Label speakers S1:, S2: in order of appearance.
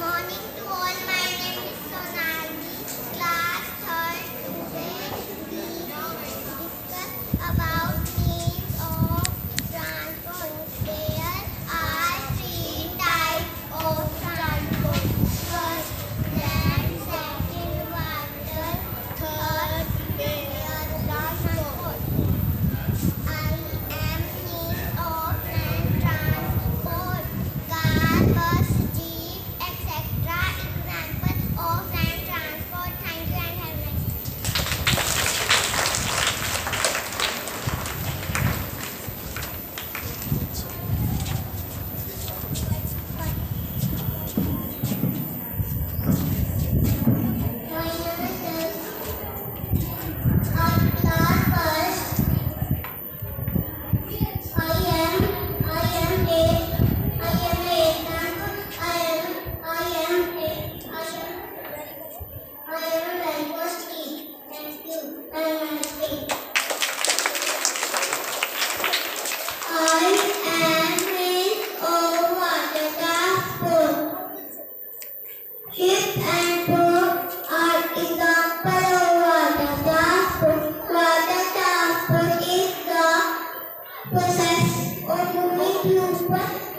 S1: morning. Hip and toe are example of water transport. Water transport is the process of moving